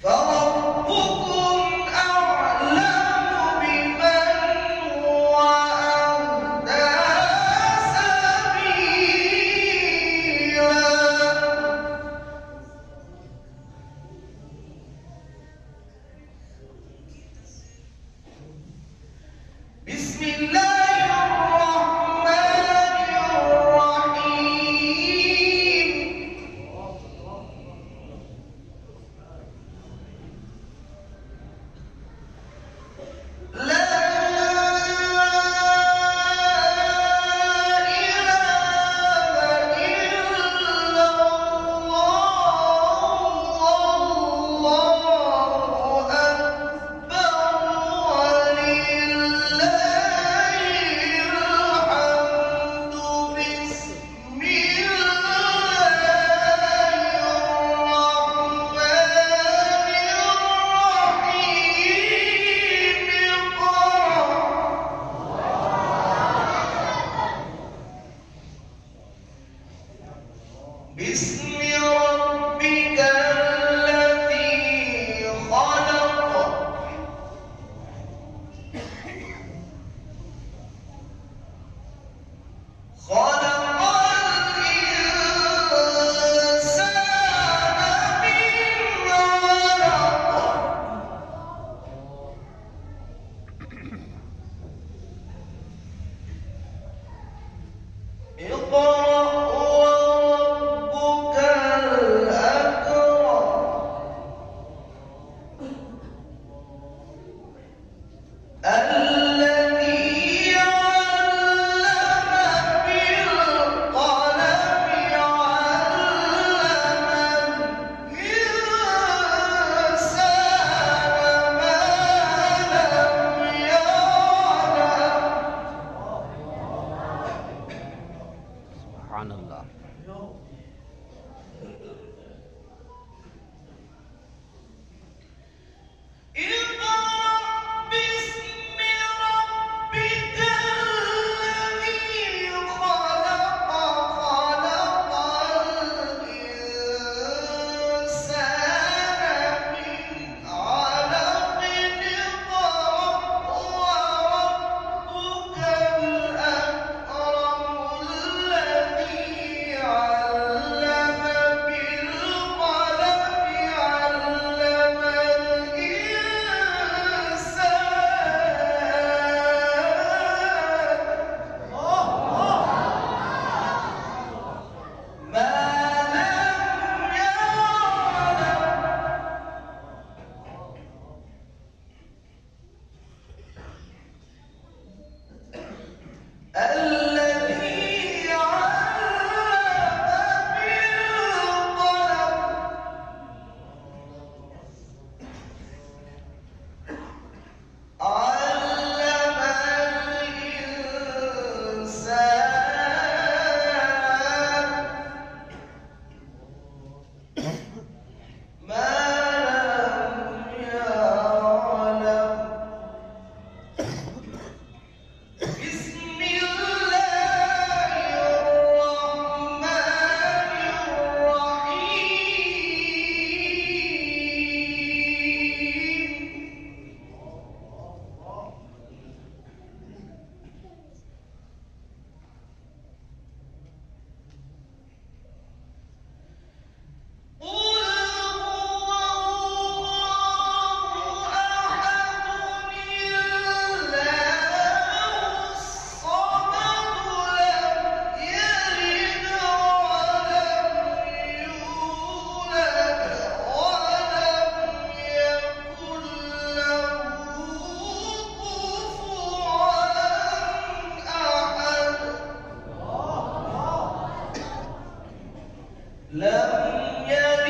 Fala! وربك Yeah.